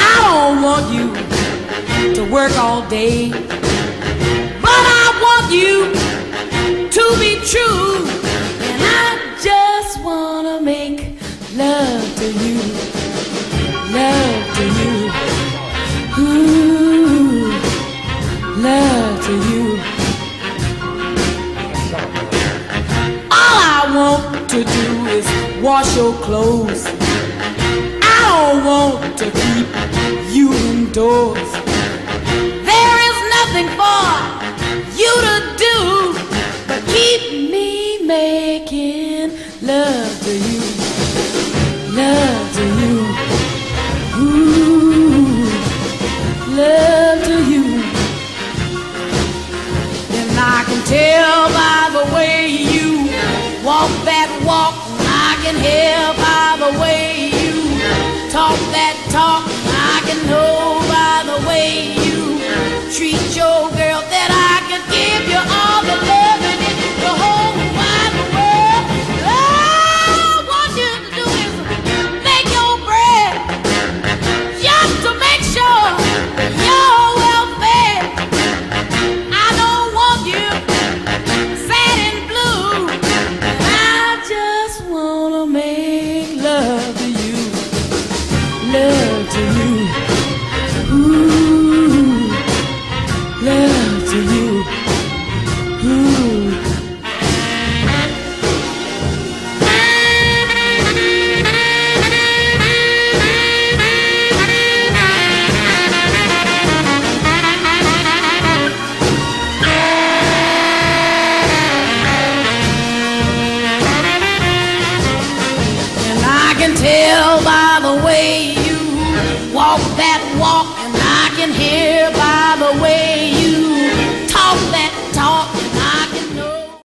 I don't want you to work all day, but I want you to be true, and I just wanna make love to you, love to you, ooh, love to you. All I want to do is wash your clothes. I don't want to keep you indoors. There is nothing for you to do but keep me making love to you. Talk that talk. I can know by the way you treat your love to you, ooh, love to you, ooh. And I can tell by the way walk and I can hear by the way